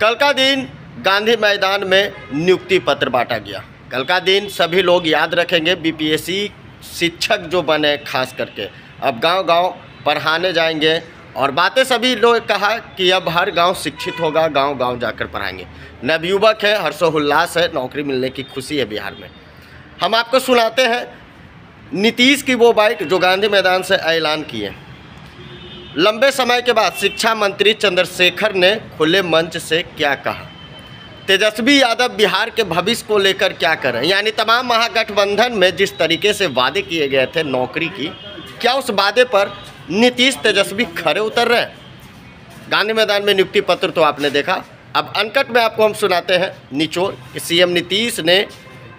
कल का दिन गांधी मैदान में नियुक्ति पत्र बांटा गया। कल का दिन सभी लोग याद रखेंगे, बीपीएससी शिक्षक जो बने खास करके। अब गांव-गांव पढ़ाने जाएँगे और बातें सभी लोग कहा कि अब हर गाँव शिक्षित होगा, गांव-गांव जाकर पढ़ाएँगे। नवयुवक है, हर्षोल्लास है, नौकरी मिलने की खुशी है बिहार में। हम आपको सुनाते हैं नीतीश की वो बाइट जो गांधी मैदान से ऐलान किए। लंबे समय के बाद शिक्षा मंत्री चंद्रशेखर ने खुले मंच से क्या कहा? तेजस्वी यादव बिहार के भविष्य को लेकर क्या करें? यानी तमाम महागठबंधन में जिस तरीके से वादे किए गए थे नौकरी की, क्या उस वादे पर नीतीश तेजस्वी खड़े उतर रहे हैं? गांधी मैदान में नियुक्ति पत्र तो आपने देखा। अब अनकट में आपको हम सुनाते हैं। निचोड़ कि सीएम नीतीश ने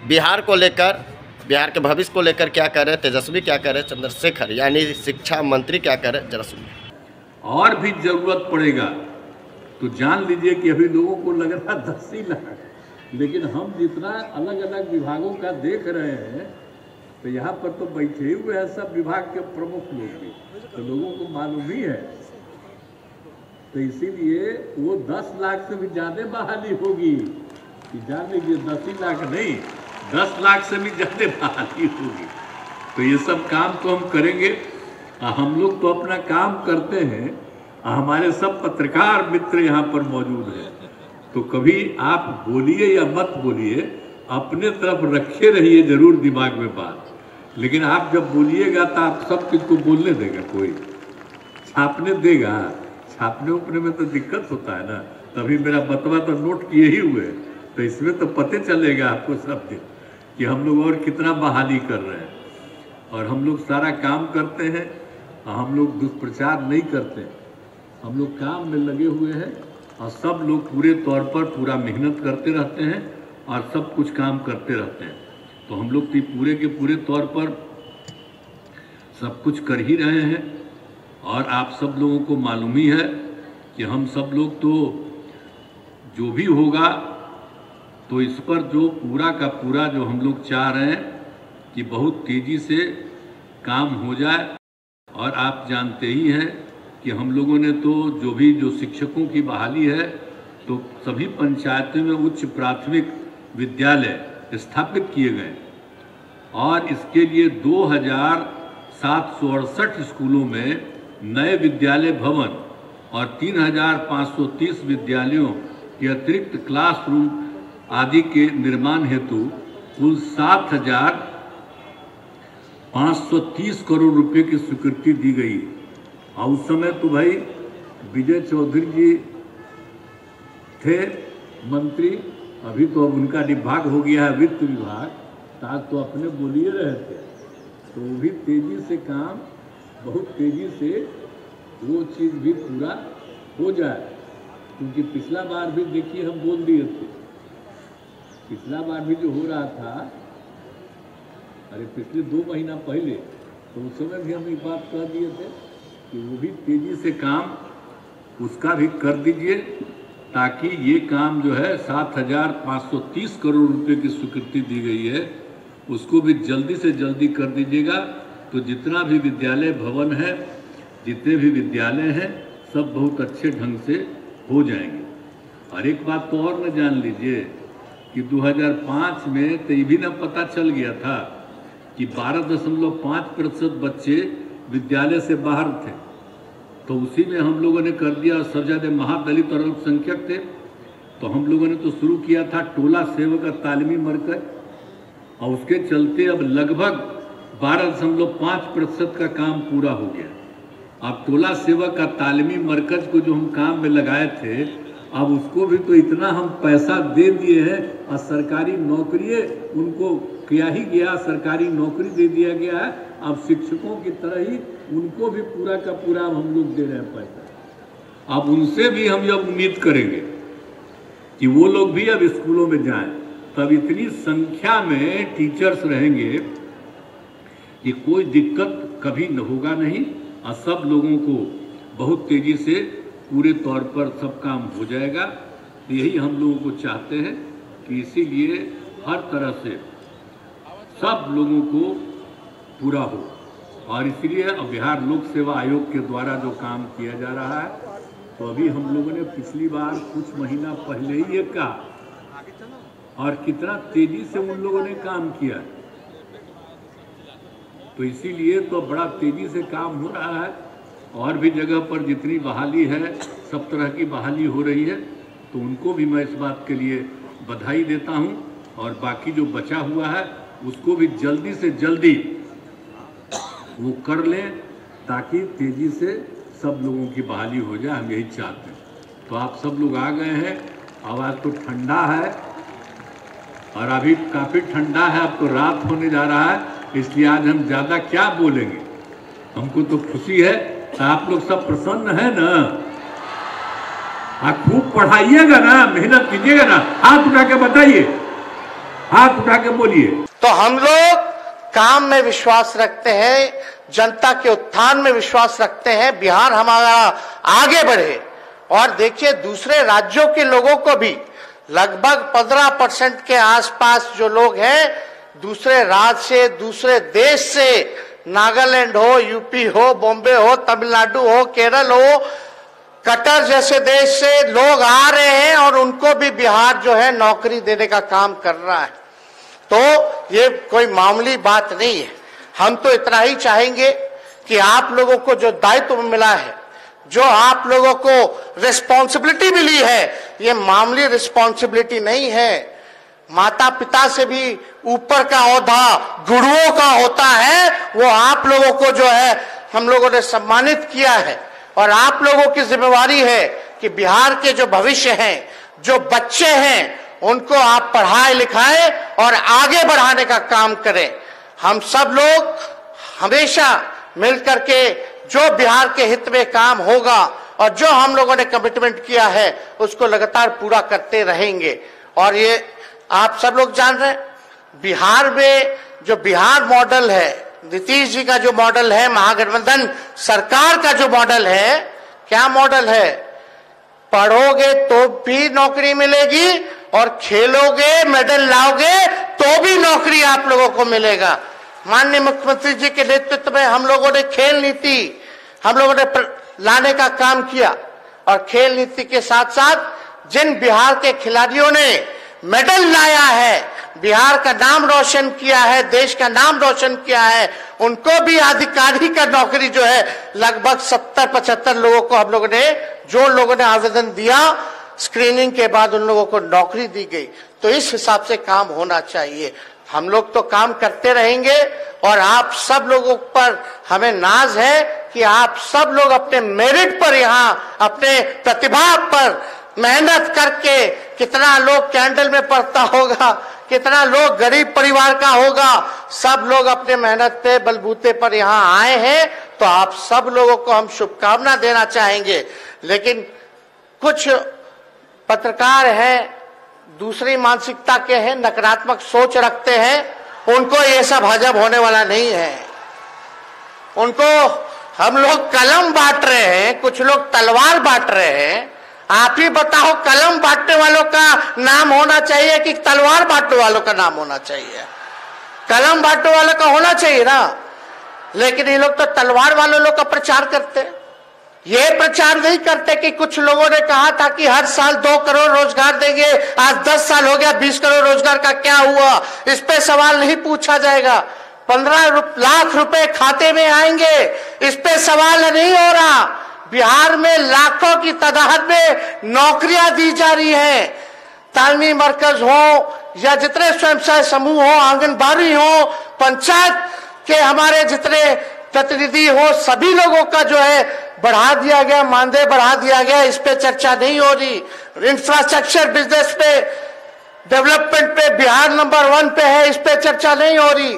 बिहार को लेकर बिहार के भविष्य को लेकर क्या करे तेजस्वी क्या करे चंद्रशेखर, यानी शिक्षा मंत्री क्या करे जरा सुनिए। और भी ज़रूरत पड़ेगा तो जान लीजिए कि अभी लोगों को लग रहा दस ही लाख। लेकिन हम जितना अलग अलग विभागों का देख रहे हैं तो यहाँ पर तो बैठे ही हुए हैं सब विभाग के प्रमुख लोग भी तो लोगों को मालूम ही है। तो इसीलिए वो दस लाख से भी ज़्यादा बहाली होगी कि जान लीजिए दस ही लाख नहीं दस लाख से भी ज़्यादा बहाली होगी। तो ये सब काम तो हम करेंगे। हम लोग तो अपना काम करते हैं। हमारे सब पत्रकार मित्र यहाँ पर मौजूद हैं। तो कभी आप बोलिए या मत बोलिए, अपने तरफ़ रखे रहिए ज़रूर दिमाग में बात। लेकिन आप जब बोलिएगा तो आप सब किसको बोलने देगा? कोई। छापने देगा। छापने उपने में तो दिक्कत होता है ना। तभी मेरा बतवा तो नोट किए ही हुए तो इसमें तो पते चलेगा आपको सब दिन। कि हम लोग और कितना बहाली कर रहे हैं। और हम लोग सारा काम करते हैं, और हम लोग दुष्प्रचार नहीं करते। हम लोग काम में लगे हुए हैं, और सब लोग पूरे तौर पर पूरा मेहनत करते रहते हैं, और सब कुछ काम करते रहते हैं। तो हम लोग पूरे के पूरे तौर पर सब कुछ कर ही रहे हैं, और आप सब लोगों को मालूम ही है कि हम सब लोग तो जो भी होगा तो इस पर जो पूरा का पूरा जो हम लोग चाह रहे हैं कि बहुत तेज़ी से काम हो जाए, और आप जानते ही हैं कि हम लोगों ने तो जो भी जो शिक्षकों की बहाली है तो सभी पंचायतों में उच्च प्राथमिक विद्यालय स्थापित किए गए। और इसके लिए दो हज़ार सात सौ अड़सठ स्कूलों में नए विद्यालय भवन और तीन हज़ार पाँच सौ तीस विद्यालयों के अतिरिक्त क्लासरूम आदि के निर्माण हेतु कुल सात हज़ार पाँच सौ तीस करोड़ रुपए की स्वीकृति दी गई। और उस समय तो भाई विजय चौधरी जी थे मंत्री, अभी तो अब उनका विभाग हो गया है, वित्त विभाग। तो आज तो अपने बोलिए रहे थे। तो भी तेज़ी से काम, बहुत तेज़ी से वो चीज़ भी पूरा हो जाए। क्योंकि पिछला बार भी देखिए हम बोल दिए थे। पिछला बार भी जो हो रहा था, अरे पिछले दो महीना पहले तो उस समय भी हम एक बात कह दिए थे कि वो भी तेज़ी से काम उसका भी कर दीजिए, ताकि ये काम जो है सात हज़ार पाँच सौ तीस करोड़ रुपए की स्वीकृति दी गई है, उसको भी जल्दी से जल्दी कर दीजिएगा। तो जितना भी विद्यालय भवन है, जितने भी विद्यालय हैं, सब बहुत अच्छे ढंग से हो जाएँगे। और एक बात तो और न जान लीजिए कि 2005 में तो ये भी ना पता चल गया था कि 12.5 प्रतिशत बच्चे विद्यालय से बाहर थे। तो उसी में हम लोगों ने कर दिया सब ज़्यादा महादलित और अल्पसंख्यक थे। तो हम लोगों ने तो शुरू किया था टोला सेवक का तालीमी मरकज। और उसके चलते अब लगभग बारह दशमलव पाँच प्रतिशत का काम पूरा हो गया। अब टोला सेवक का तालीमी मरकज को जो हम काम में लगाए थे अब उसको भी तो इतना हम पैसा दे दिए हैं, और सरकारी नौकरी उनको किया ही गया, सरकारी नौकरी दे दिया गया है, अब शिक्षकों की तरह ही उनको भी पूरा का पूरा अब हम लोग दे रहे हैं पैसा। अब उनसे भी हम जब उम्मीद करेंगे कि वो लोग भी अब स्कूलों में जाएँ, तब इतनी संख्या में टीचर्स रहेंगे कि कोई दिक्कत कभी न होगा नहीं, और सब लोगों को बहुत तेज़ी से पूरे तौर पर सब काम हो जाएगा। तो यही हम लोगों को चाहते हैं कि इसीलिए हर तरह से सब लोगों को पूरा हो। और इसलिए अब बिहार लोक सेवा आयोग के द्वारा जो काम किया जा रहा है तो अभी हम लोगों ने पिछली बार कुछ महीना पहले ही ये कहा। और कितना तेज़ी से उन लोगों ने काम किया तो इसीलिए तो बड़ा तेज़ी से काम हो रहा है। और भी जगह पर जितनी बहाली है, सब तरह की बहाली हो रही है तो उनको भी मैं इस बात के लिए बधाई देता हूँ और बाकी जो बचा हुआ है, उसको भी जल्दी से जल्दी वो कर लें ताकि तेज़ी से सब लोगों की बहाली हो जाए, हम यही चाहते हैं। तो आप सब लोग आ गए हैं, आवाज़ तो ठंडा है और अभी काफ़ी ठंडा है, अब तो रात होने जा रहा है, इसलिए आज हम ज़्यादा क्या बोलेंगे? हमको तो खुशी है आप लोग सब प्रसन्न है ना? हाँ खूब पढ़ाइएगा ना, मेहनत कीजिएगा ना। हाथ उठा के बताइए। हाथ उठा के बोलिए। तो हम लोग काम में विश्वास रखते हैं, जनता के उत्थान में विश्वास रखते हैं, बिहार हमारा आगे बढ़े। और देखिए, दूसरे राज्यों के लोगों को भी लगभग 15 परसेंट के आसपास जो लोग हैं, दूसरे राज्य से, दूसरे देश से नागालैंड हो, यूपी हो, बॉम्बे हो, तमिलनाडु हो, केरल हो, कतर जैसे देश से लोग आ रहे हैं और उनको भी बिहार जो है नौकरी देने का काम कर रहा है। तो ये कोई मामूली बात नहीं है। हम तो इतना ही चाहेंगे कि आप लोगों को जो दायित्व मिला है, जो आप लोगों को रिस्पॉन्सिबिलिटी मिली है, ये मामूली रिस्पॉन्सिबिलिटी नहीं है। माता पिता से भी ऊपर का औधा गुरुओं का होता है, वो आप लोगों को जो है, हम लोगों ने सम्मानित किया है। और आप लोगों की जिम्मेवारी है कि बिहार के जो भविष्य हैं, जो बच्चे हैं, उनको आप पढ़ाए, लिखाए और आगे बढ़ाने का काम करें। हम सब लोग हमेशा मिलकर के जो बिहार के हित में काम होगा और जो हम लोगों ने कमिटमेंट किया है, उसको लगातार पूरा करते रहेंगे। और ये आप सब लोग जान रहे हैं। बिहार में जो बिहार मॉडल है, नीतीश जी का जो मॉडल है, महागठबंधन सरकार का जो मॉडल है, क्या मॉडल है? पढ़ोगे तो भी नौकरी मिलेगी और खेलोगे, मेडल लाओगे तो भी नौकरी आप लोगों को मिलेगा। माननीय मुख्यमंत्री जी के नेतृत्व में हम लोगों ने खेल नीति, हम लोगों ने लाने का काम किया। और खेल नीति के साथ साथ जिन बिहार के खिलाड़ियों ने मेडल लाया है। बिहार का नाम रोशन किया है, देश का नाम रोशन किया है। उनको भी अधिकारी का नौकरी जो है, लगभग सत्तर, पचहत्तर लोगों को हम लोगों ने, जो लोगों ने आवेदन दिया स्क्रीनिंग के बाद उन लोगों को नौकरी दी गई। तो इस हिसाब से काम होना चाहिए। हम लोग तो काम करते रहेंगे और आप सब लोगों पर हमें नाज है कि आप सब लोग अपने मेरिट पर यहाँ, अपने प्रतिभा पर मेहनत करके कितना लोग कैंडल में पड़ता होगा, कितना लोग गरीब परिवार का होगा, सब लोग अपने मेहनत पे, बलबूते पर यहाँ आए हैं तो आप सब लोगों को हम शुभकामना देना चाहेंगे। लेकिन कुछ पत्रकार हैं, दूसरी मानसिकता के हैं, नकारात्मक सोच रखते हैं, उनको ये सब हजम होने वाला नहीं है। उनको हम लोग कलम बांट रहे हैं, कुछ लोग तलवार बांट रहे हैं आप ही बताओ, कलम बांटने वालों का नाम होना चाहिए कि तलवार बांटने वालों का नाम होना चाहिए? कलम बांटने वालों का होना चाहिए ना? लेकिन ये लोग तो तलवार वाले लोग का प्रचार करते। ये प्रचार नहीं करते कि कुछ लोगों ने कहा था कि हर साल दो करोड़ रोज़गार देंगे, आज दस साल हो गया, बीस करोड़ रोज़गार का क्या हुआ? इस पे सवाल नहीं पूछा जाएगा। पंद्रह लाख रुपए खाते में आएँगे। इस पे सवाल नहीं हो रहा। बिहार में लाखों की तादाद में नौकरियाँ दी जा रही हैं। तालमी मरकज हो या जितने स्वयं सहायता समूह हो, आंगनबाड़ी हो, पंचायत के हमारे जितने प्रतिनिधि हो, सभी लोगों का जो है बढ़ा दिया गया, मानदेय बढ़ा दिया गया, इस पे चर्चा नहीं हो रही। इंफ्रास्ट्रक्चर बिज़नेस पे डेवलपमेंट पे, बिहार नंबर वन पे है, इस पे चर्चा नहीं हो रही।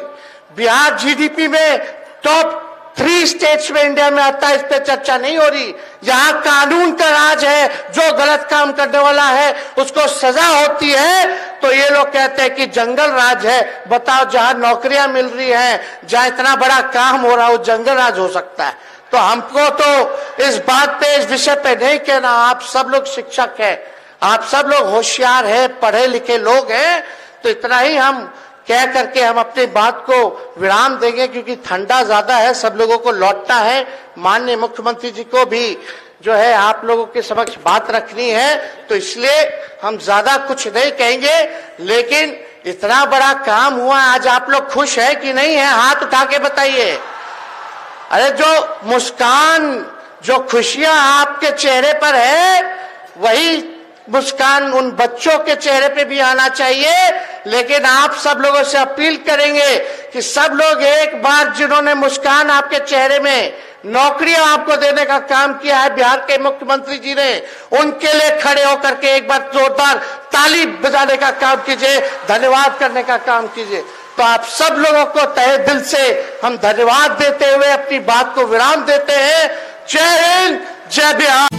बिहार जीडीपी में टॉप थ्री स्टेट्स में इंडिया में आता है, इस पे चर्चा नहीं हो रही। यहाँ कानून का राज है, जो गलत काम करने वाला है, उसको सजा होती है। तो ये लोग कहते हैं कि जंगल राज है। बताओ, जहाँ नौकरियाँ मिल रही हैं, जहाँ इतना बड़ा काम हो रहा है, वो जंगल राज हो सकता है। तो हमको तो इस बात पे, इस विषय पे नहीं कहना। आप सब लोग शिक्षक है। आप सब लोग होशियार है, पढ़े लिखे लोग हैं। तो इतना ही हम कह करके हम अपनी बात को विराम देंगे, क्योंकि ठंडा ज़्यादा है, सब लोगों को लौटना है। माननीय मुख्यमंत्री जी को भी जो है आप लोगों के समक्ष बात रखनी है तो इसलिए हम ज़्यादा कुछ नहीं कहेंगे, लेकिन इतना बड़ा काम हुआ, आज आप लोग खुश है कि नहीं है, हाथ उठा के बताइए। अरे, जो मुस्कान, जो खुशियाँ आपके चेहरे पर है, वही मुस्कान उन बच्चों के चेहरे पे भी आना चाहिए। लेकिन आप सब लोगों से अपील करेंगे कि सब लोग एक बार जिन्होंने मुस्कान आपके चेहरे में नौकरियाँ आपको देने का काम किया है, बिहार के मुख्यमंत्री जी ने, उनके लिए खड़े होकर के एक बार जोरदार ताली बजाने का काम कीजिए, धन्यवाद करने का काम कीजिए। तो आप सब लोगों को तहे दिल से हम धन्यवाद देते हुए अपनी बात को विराम देते हैं। जय हिंद, जय बिहार।